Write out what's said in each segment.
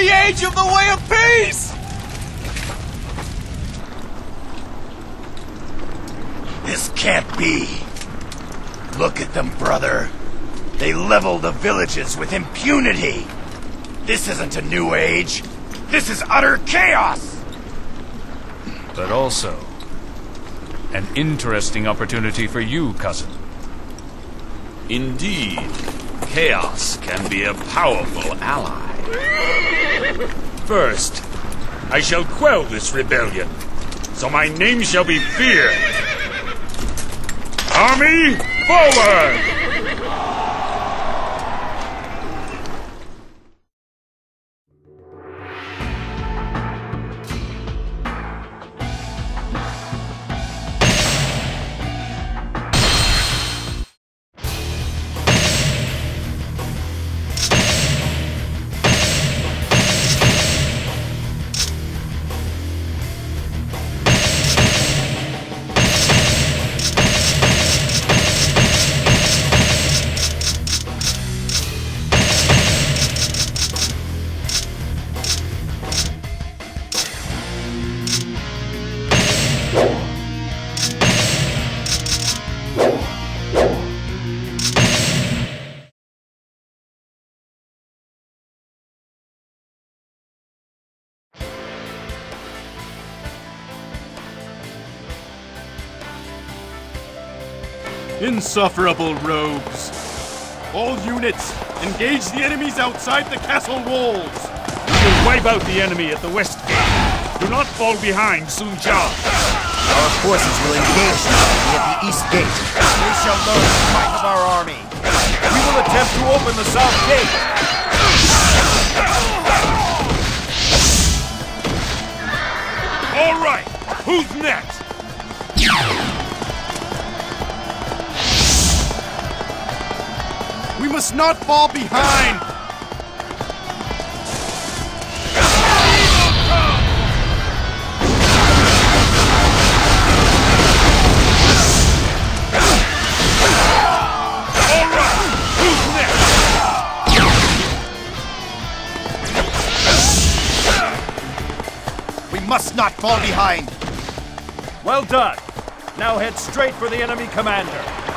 the age of the way of peace! This can't be. Look at them, brother. They level the villages with impunity. This isn't a new age. This is utter chaos. But also, an interesting opportunity for you, cousin. Indeed, chaos can be a powerful ally. First, I shall quell this rebellion, so my name shall be feared. Army, forward! Insufferable rogues! All units, engage the enemies outside the castle walls! We will wipe out the enemy at the west gate. Do not fall behind, Sun Jian. Our forces will engage the enemy at the east gate. They shall know the might of our army. We will attempt to open the south gate. All right, who's next? Must not fall behind! Must not fall behind. Well done. Now head straight for the enemy commander.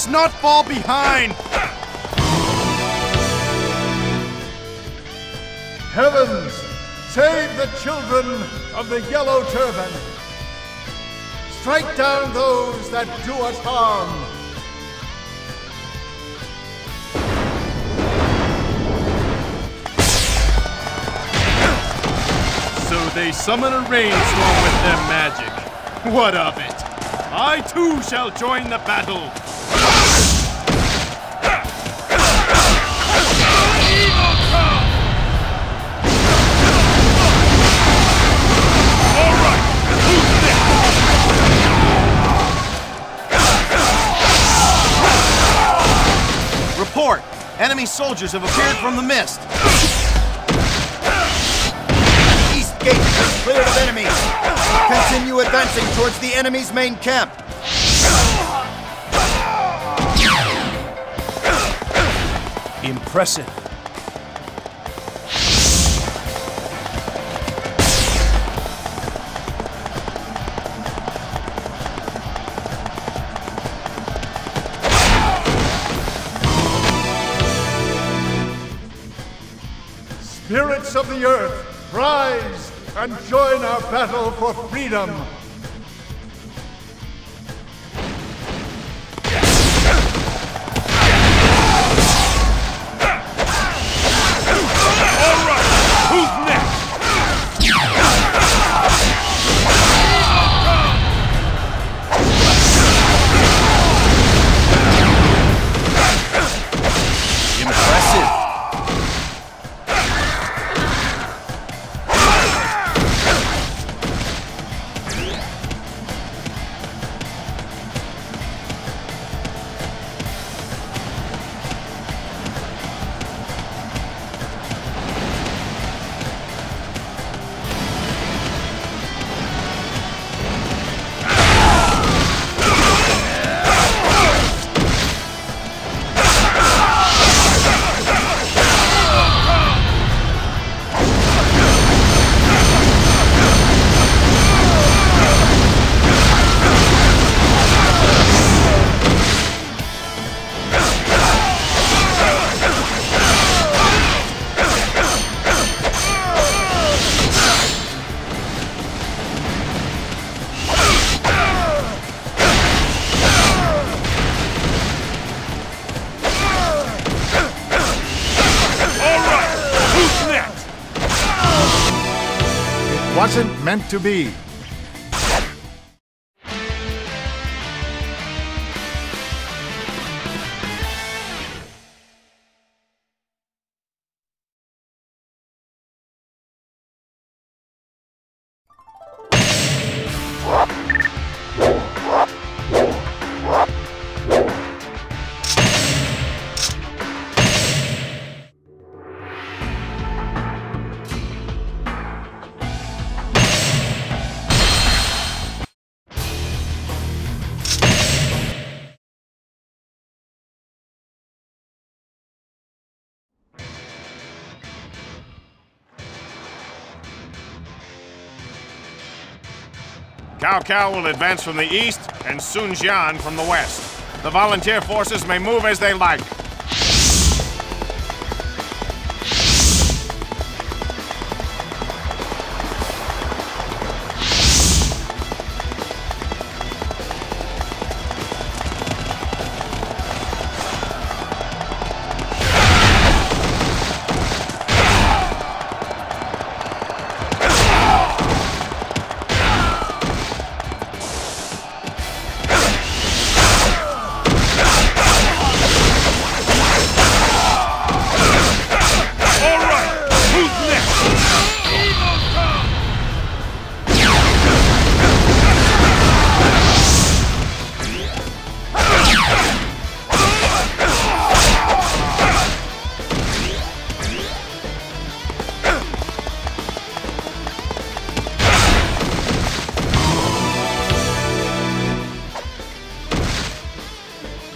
Must not fall behind! Heavens, save the children of the Yellow Turban. Strike down those that do us harm. So they summon a rainstorm with their magic. What of it? I too shall join the battle! Enemy soldiers have appeared from the mist. East gate is cleared of enemies. Continue advancing towards the enemy's main camp. Impressive. Spirits of the earth, rise and join our battle for freedom. Wasn't meant to be. Cao Cao will advance from the east and Sun Jian from the west. The volunteer forces may move as they like.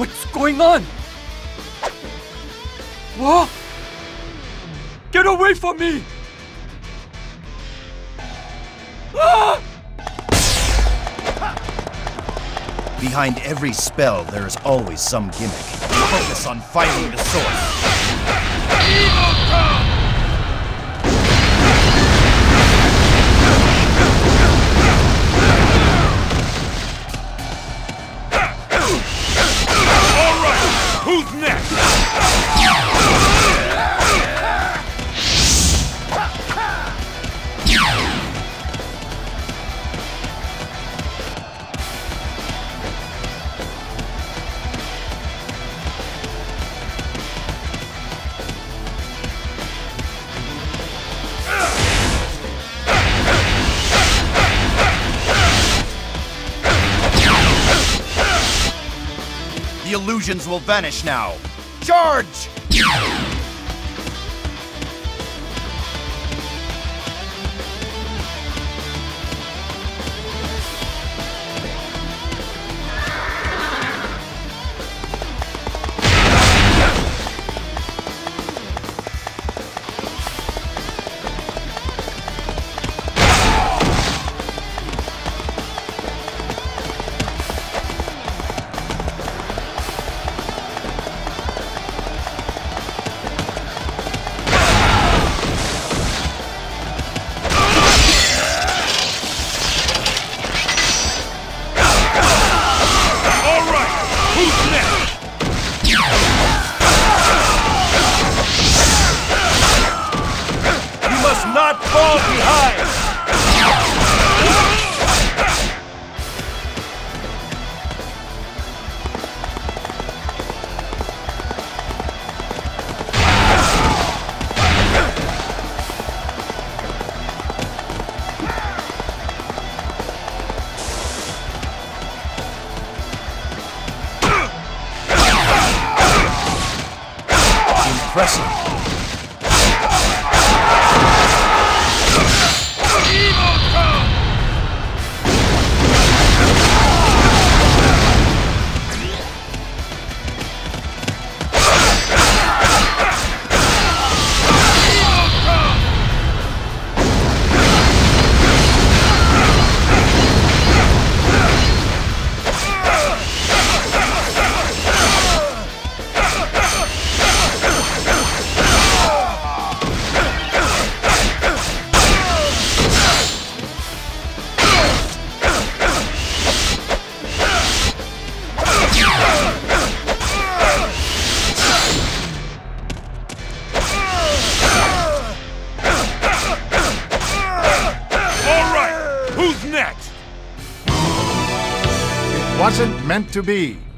What's going on? What? Get away from me! Ah! Behind every spell, there is always some gimmick. Focus on finding the source. The illusions will vanish now. Charge! Yeah. Meant to be.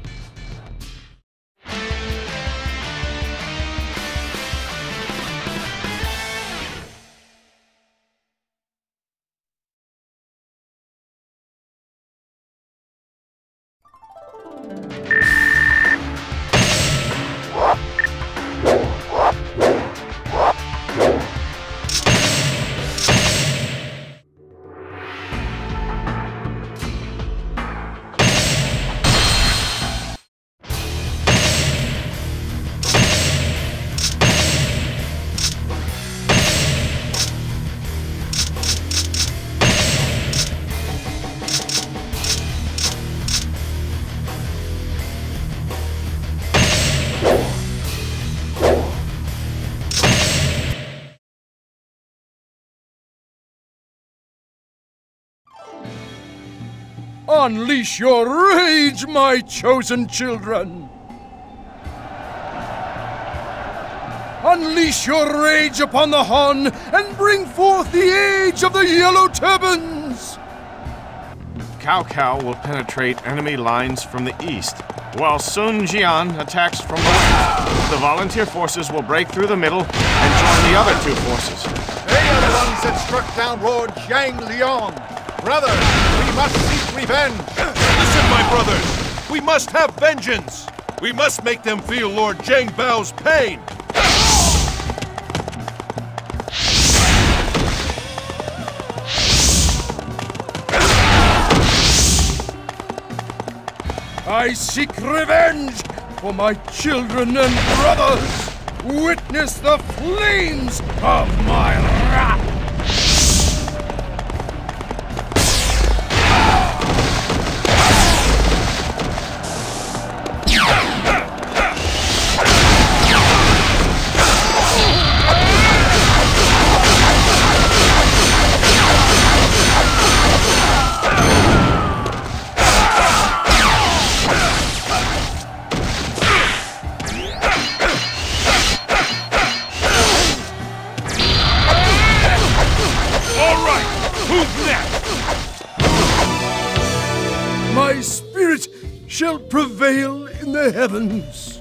Unleash your rage, my chosen children! Unleash your rage upon the Han and bring forth the age of the Yellow Turbans! Cao Cao will penetrate enemy lines from the east, while Sun Jian attacks from the west. The volunteer forces will break through the middle and join the other two forces. They are the ones that struck down Lord Zhang Liang. Brothers, we must seek revenge. Listen, my brothers! We must have vengeance! We must make them feel Lord Zhang Bao's pain! I seek revenge for my children and brothers! Witness the flames of my wrath! My spirit shall prevail in the heavens.